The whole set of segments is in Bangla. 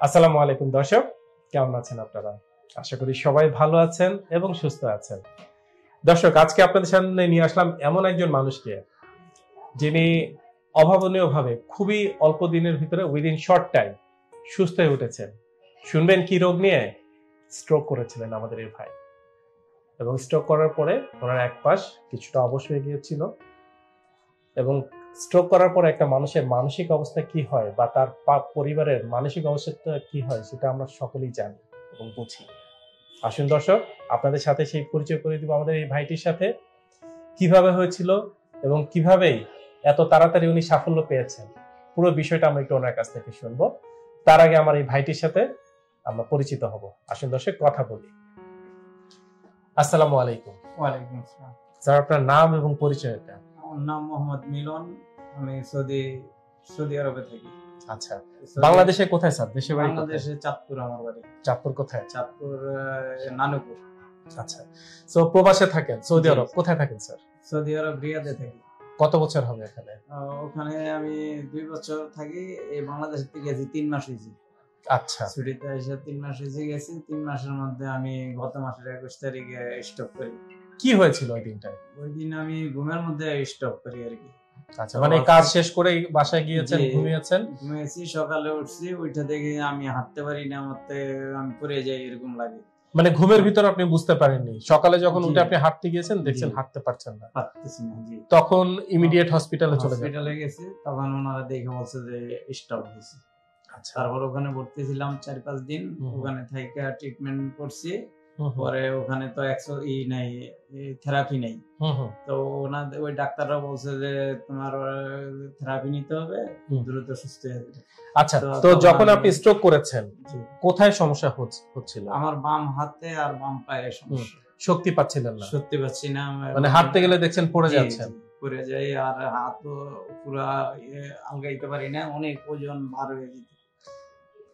আসসালামু আলাইকুম দর্শক, কেমন আছেন আপনারা? আশা করি সবাই ভালো আছেন এবং সুস্থ আছেন। দর্শক, আজকে আপনাদের সামনে নিয়ে আসলাম এমন একজন মানুষকে যিনি অভাবনীয়ভাবে খুবই অল্প দিনের ভিতরে উইদিন শর্ট টাইম সুস্থ হয়ে উঠেছেন। শুনবেন কি রোগ নিয়ে? স্ট্রোক করেছিলেন আমাদের এই ভাই। এবং স্ট্রোক করার পরে ওনার এক পাশ কিছুটা অবশ হয়ে গিয়েছিল এবং স্ট্রোক করার পর একটা মানুষের মানসিক অবস্থা কি হয় বা তার পরিবারের মানসিক অবস্থা কি হয় সেটা আমরা সকলেই জানি এবং বুঝি। আসুন দর্শক আপনাদের সাথে সেই পরিচয় করে দিব আমাদের এই ভাইটির সাথে। কীভাবে হয়েছিল এবং কিভাবেই এত তাড়াতাড়ি উনি সাফল্য পেয়েছেন পুরো বিষয়টা আমরা একটু ওনার কাছ থেকে শুনব। তার আগে আমার এই ভাইটির সাথে আমরা পরিচিত হব। আসুন দর্শক কথা বলি। আসসালামু আলাইকুম। ওয়ালাইকুম আসসালাম। স্যার আপনার নাম এবং পরিচয়টা? আমার নাম মোহাম্মদ মিলন। আমি সৌদি সৌদি আরবে থাকি। আচ্ছা। বাংলাদেশে কোথায় স্যার? দেশে বাড়ি বাংলাদেশে চাঁদপুর আমার বাড়ি। চাঁদপুর কোথায়? চাঁদপুর নানুপুর। আচ্ছা। তো প্রবাসে থাকেন সৌদি আরব? কোথায় থাকেন স্যার? সৌদি আরব রিয়াদে থাকি। কত বছর হবে এখানে? ওখানে আমি দুই বছর থাকি। এই বাংলাদেশ থেকে গেছি তিন মাস হয়েছি। আচ্ছা। ছুটিতে এসে তিন মাস হয়েছে গেছি। তিন মাসের মধ্যে আমি গত মাসের একুশ তারিখে স্টপ করি। কি হয়েছিল ওই দিনটায়? ওই দিন আমি ঘুমের মধ্যে স্টপ করি আর কি। আচ্ছা মানে কাজ শেষ করে বাসায় গিয়েছেন ঘুমিয়েছেন? ঘুমিয়েছি সকালে উঠছি উঠে দেখি আমি হাঁটতে পারি না আমাতে আমি পড়ে যাই এরকম লাগে। মানে ঘুমের ভিতর আপনি বুঝতে পারেননি। সকালে যখন উঠে আপনি হাঁটতে গিয়েছেন দেখছেন হাঁটতে পারছেন না। পারতেছি না জি। তখন ইমিডিয়েট হসপিটালে চলে হসপিটালে গেছি তখন ওনারা দেখে বলছে যে স্টপ হয়েছে আচ্ছা। তারপর ওখানে ভর্তি ছিলাম চার পাঁচ দিন ওখানে থেকে ট্রিটমেন্ট করছি। পরে ওখানে তো একশো ই নাই থেরাপি নেই। তো ওনাদের ওই ডাক্তাররা বলছে যে তোমার থেরাপি নিতে হবে দ্রুত সুস্থ হয়ে যাবে। আচ্ছা তো যখন আপনি স্ট্রোক করেছেন কোথায় সমস্যা হচ্ছ- হচ্ছিল? আমার বাম হাতে আর বাম পায়ে সমস্যা। শক্তি পাচ্ছিলেন না। সত্যি পাচ্ছি না মানে হাঁটতে গেলে দেখছেন পড়ে যাচ্ছেন। পড়ে যাই আর হাতও পুরা আলগাইতে পারি না অনেক ওজন ভার হয়ে যেত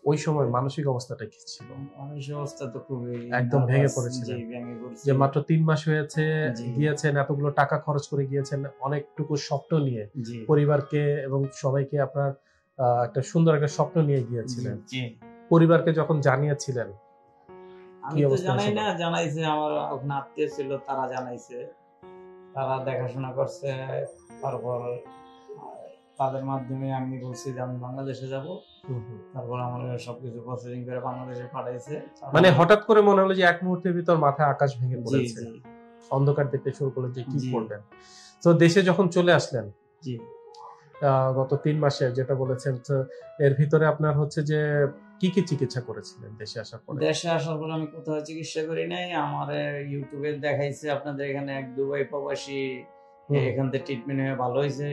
ওই সময় মানসিক অবস্থাটা কি ছিল? মানুষ অবস্থা তো খুবই একদম ভেঙে nervous, পড়েছিলেন। জি, ভেঙে পড়েছি। যে মাত্র তিন মাস হয়েছে গিয়েছেন এতগুলো টাকা খরচ করে গিয়েছেন অনেকটুকু স্বপ্ন নিয়ে পরিবারকে এবং সবাইকে আপনার একটা সুন্দর একটা স্বপ্ন নিয়ে গিয়েছিলেন। পরিবারকে যখন জানিয়েছিলেন আমি তো জানাই না জানাইছে আমার আত্মীয় ছিল তারা জানাইছে। তারা দেখাশোনা করছে তারপর তাদের মাধ্যমে আমি বলছি যে আমি বাংলাদেশে যাব। তারপর আমার সবকিছু প্রসেসিং করে বাংলাদেশে পাঠাইছে। মানে হঠাৎ করে মনে হলো যে এক মুহূর্তের ভিতর মাথায় আকাশ ভেঙে পড়েছে। অন্ধকার দেখতে শুরু করলেন যে কি করবেন। তো দেশে যখন চলে আসলেন জি। গত তিন মাসে যেটা বলেছেন তো এর ভিতরে আপনার হচ্ছে যে কি কি চিকিৎসা করেছিলেন দেশে আসার পরে? দেশে আসার পর আমি কোথাও চিকিৎসা করি নাই। আমার ইউটিউবে দেখাইছে আপনাদের এখানে এক দুবাই প্রবাসী এখান থেকে ট্রিটমেন্ট হয়ে ভালো হয়েছে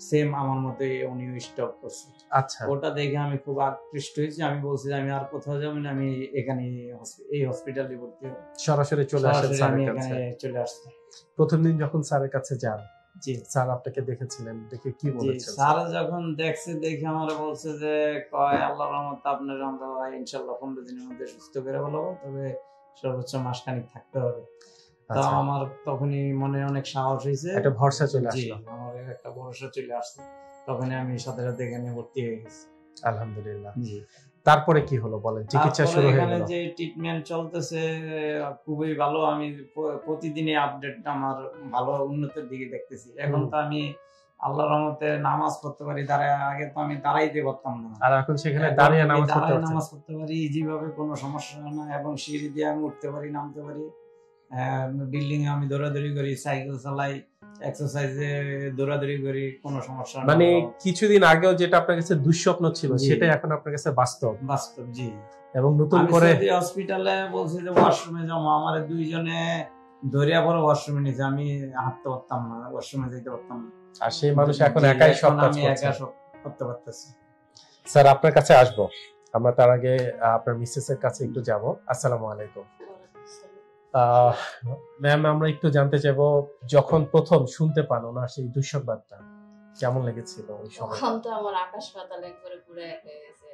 সেম আমার মতোই উনিও স্টপ করছে। আচ্ছা। ওটা দেখে আমি খুব আকৃষ্ট হয়েছি। আমি বলছি যে আমি আর কোথাও যাব না আমি এখানে এই হসপিটালে ভর্তি হব। সরাসরি চলে আসেন আমি এখানে চলে আসছি। প্রথম দিন যখন স্যারের কাছে যান জি। স্যার আপনাকে দেখেছিলেন দেখে কি বলেছেন? স্যার যখন দেখছে দেখে আমার বলছে যে কয় আল্লাহ রহমত আপনার আমরা ইনশাল্লাহ পনেরো দিনের মধ্যে সুস্থ করে বলব তবে সর্বোচ্চ মাসখানিক থাকতে হবে। তো আচ্ছা, আমার তখনই মনে অনেক সাহস হয়েছে। একটা ভরসা চলে আসলো। আমার একটা ভরসা চলে আসছে। তখনই আমি সাথে সাথে এখানে ভর্তি হয়ে গেছি। আলহামদুলিল্লাহ। জি। তারপরে কি হলো বলেন? চিকিৎসা শুরু হয়ে গেল। যে ট্রিটমেন্ট চলতেছে খুবই ভালো। আমি প্রতিদিনই আপডেট আমার ভালো উন্নতির দিকে দেখতেছি। এখন তো আমি আল্লাহর রহমতে নামাজ পড়তে পারি। দাঁড়ায় আগে তো আমি দাঁড়াইতে পারতাম না। আর এখন সেখানে দাঁড়িয়ে নামাজ পড়তে পারছেন। নামাজ পড়তে পারি। ইজিভাবে কোনো সমস্যা না। এবং সিঁড়ি দিয়ে আমি উঠতে পারি নামতে পারি। বিল্ডিং এ আমি দৌড়াদৌড়ি করি সাইকেল চালাই এক্সারসাইজে দৌড়াদৌড়ি করি কোনো সমস্যা মানে কিছুদিন আগেও যেটা আপনার কাছে দুঃস্বপ্ন ছিল জি। সেটাই এখন আপনার কাছে বাস্তব। বাস্তব জি। এবং নতুন করে হসপিটালে বলছি যে ওয়াশরুমে যাব আমার দুইজনে ধরিয়া পরে ওয়াশরুমে নিছে আমি হাঁটতে পারতাম না ওয়াশরুমে যেতে পারতাম না। আর সেই মানুষ এখন একাই সব কাজ আমি একা সব করতে পারতেছি। স্যার আপনার কাছে আসব। আমরা তার আগে আপনার মিসেস এর কাছে একটু যাব। আসসালামু আলাইকুম। ম্যাম আমরা একটু জানতে চাইব যখন প্রথম শুনতে পান ওনার সেই দুঃসংবাদটা কেমন লেগেছিল ওই সময়? তখন তো আমার আকাশ পাতাল একবারে হয়ে গেছে।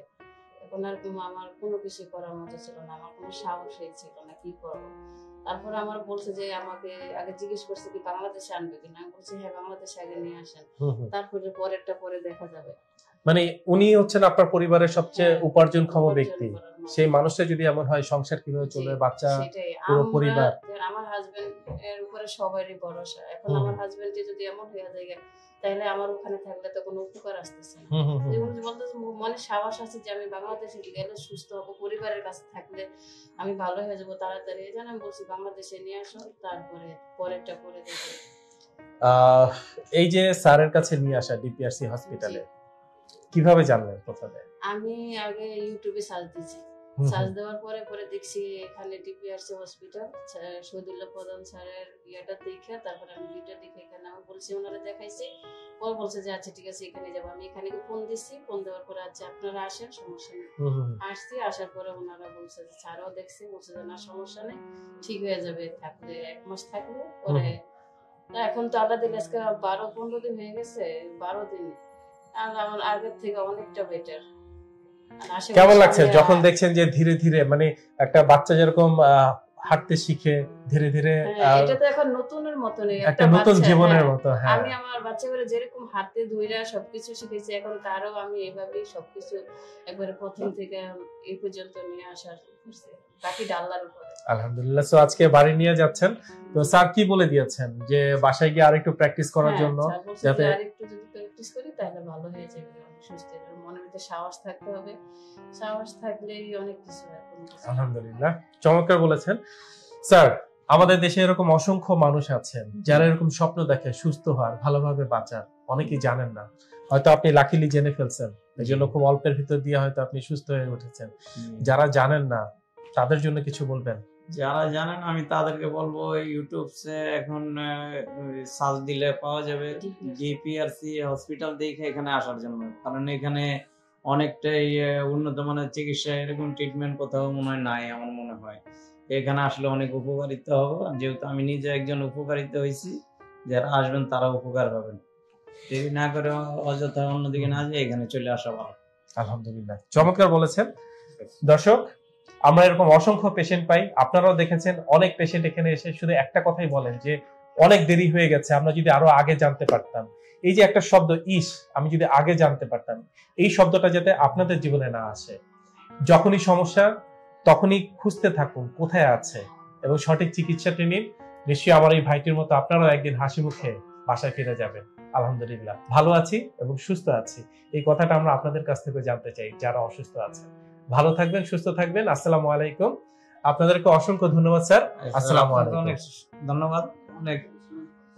কোনো আমার কোনো কিছু করার মতো ছিল না আমার কোনো সাহসই ছিল না কি করব? তারপরে আমার বলছে যে আমাকে আগে জিজ্ঞেস করছে কি বাংলাদেশে আনবে কিনা? আমি বলছি হ্যাঁ বাংলাদেশে আগে নিয়ে আসেন। তারপরে পরেরটা পরে দেখা যাবে। মানে উনি হচ্ছেন আপনার পরিবারের সবচেয়ে উপার্জনক্ষম উপার্জন ব্যক্তি। সেই মানুষটা যদি এমন হয় সংসার কীভাবে চলবে বাচ্চা পুরো পরিবার। আমার হাজবেন্ড এর উপরে সবারই ভরসা। এখন আমার হাজবেন্ড যদি এমন হয়ে যায় তাহলে আমার ওখানে থাকলে তো কোনো উপকার আসতেছে না। বলতেছে মনে সাহস আছে যে আমি বাংলাদেশে গেলে সুস্থ হব পরিবারের কাছে থাকলে আমি ভালো হয়ে যাব তাড়াতাড়ি। এই জন্য আমি বলছি বাংলাদেশে নিয়ে আসো তারপরে পরেরটা করে আহ, এই যে স্যারের কাছে নিয়ে আসা ডিপিআরসি হসপিটালে কীভাবে জানলেন প্রথমে? আমি আগে ইউটিউবে সার্চ দিয়েছি। সার্চ দেওয়ার পরে পরে দেখছি এখানে ডিপিআরসি হসপিটাল শহীদুল্লাহ প্রধান স্যারের ইয়েটা দেখে তারপরে আমি ভিডিও দেখে এখানে আমি বলছি ওনারা দেখাইছি পরে বলছে যে আচ্ছা ঠিক আছে এখানে যাব। আমি এখানে ফোন দিছি ফোন দেওয়ার পরে আচ্ছা আপনারা আসেন সমস্যা নেই। আসছি আসার পরে ওনারা বলছে যে স্যারও দেখছি। বলছে যে না সমস্যা নেই ঠিক হয়ে যাবে থাকলে এক মাস থাকলে পরে এখন তো আল্লাহ দিলে আজকে বারো পনেরো দিন হয়ে গেছে বারো দিন। আর আমার আগের থেকে অনেকটা বেটার কেমন লাগছে? যখন দেখছেন যে ধীরে ধীরে মানে একটা বাচ্চা যেরকম হাঁটতে শিখে ধীরে ধীরে হ্যাঁ, এটা তো এখন নতুনের মতনই একটা নতুন জীবনের হ্যাঁ। মতো হ্যাঁ। আমি আমার বাচ্চাগুলো যেরকম হাতে ধইরা সবকিছু শিখেছি এখন তারও আমি এভাবেই সবকিছু একবারে প্রথম থেকে এই পর্যন্ত নিয়ে আসার করছি। বাকি ডাল্লার উপরে। আলহামদুলিল্লাহ। সো আজকে বাড়ি নিয়ে যাচ্ছেন। তো স্যার কি বলে দিয়েছেন? যে বাসায় গিয়ে আরেকটু প্র্যাকটিস করার হ্যাঁ, জন্য যাতে- আরেকটু যদি প্র্যাকটিস করি তাহলে ভালো হয়ে যাবে। সুস্থ হয়ে যাব। মনের ভিতরে সাহস থাকতে হবে। সাহস থাকলেই অনেক কিছু হয় কিছু। আলহামদুলিল্লাহ। চমৎকার বলেছেন। স্যার আমাদের দেশে এরকম অসংখ্য মানুষ আছেন যারা এরকম স্বপ্ন দেখে সুস্থ হওয়ার ভালোভাবে বাঁচার। অনেকেই জানেন না। হয়তো আপনি লাকিলি জেনে ফেলছেন। এই জন্য খুব অল্পের ভিতর দিয়ে হয়তো আপনি সুস্থ হয়ে উঠেছেন। যারা জানেন না তাদের জন্য কিছু বলবেন? যারা জানেন আমি তাদেরকে বলব ইউটিউবসে এখন সার্চ দিলে পাওয়া যাবে জিপিআরসি হসপিটাল দেখে এখানে আসার জন্য। কারণ এখানে অনেকটাই উন্নত মানের চিকিৎসা এরকম ট্রিটমেন্ট কোথাও মনে হয় নাই আমার মনে হয়। এখানে আসলে অনেক উপকারিত হব। যেহেতু আমি নিজে একজন উপকারিত হয়েছি যারা আসবেন তারা উপকার পাবেন। দেরি না করে অযথা অন্যদিকে না যেয়ে এখানে চলে আসা ভালো। আলহামদুলিল্লাহ। চমৎকার বলেছেন। দর্শক আমরা এরকম অসংখ্য পেশেন্ট পাই। আপনারাও দেখেছেন, অনেক পেশেন্ট এখানে এসে শুধু একটা কথাই বলেন যে, অনেক দেরি হয়ে গেছে, আমরা যদি আরও আগে জানতে পারতাম। এই যে একটা শব্দ, ইস, আমি যদি আগে জানতে পারতাম, এই শব্দটা যাতে আপনাদের জীবনে না আসে। যখনই সমস্যা, তখনই খুঁজতে থাকুন, কোথায় আছে? এবং সঠিক চিকিৎসাটি নিন। নিশ্চয়ই আমার এই ভাইটির মতো আপনারাও একদিন হাসি মুখে বাসায় ফিরে যাবেন। আলহামদুলিল্লাহ। ভালো আছি এবং সুস্থ আছি। এই কথাটা আমরা আপনাদের কাছ থেকে জানতে চাই, যারা অসুস্থ আছেন। ভালো থাকবেন সুস্থ থাকবেন। আসসালামু আলাইকুম। আপনাদেরকে অসংখ্য ধন্যবাদ স্যার। আসসালামু আলাইকুম। অনেক ধন্যবাদ। অনেক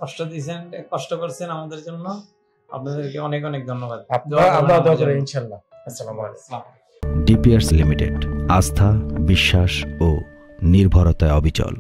কষ্ট দিয়েছেন কষ্ট করছেন আমাদের জন্য। আপনাদেরকে অনেক অনেক ধন্যবাদ। আমরা দোয়া করি ইনশাল্লাহ। আসসালামু আলাইকুম। ডিপিআরস লিমিটেড আস্থা বিশ্বাস ও নির্ভরতায় অবিচল।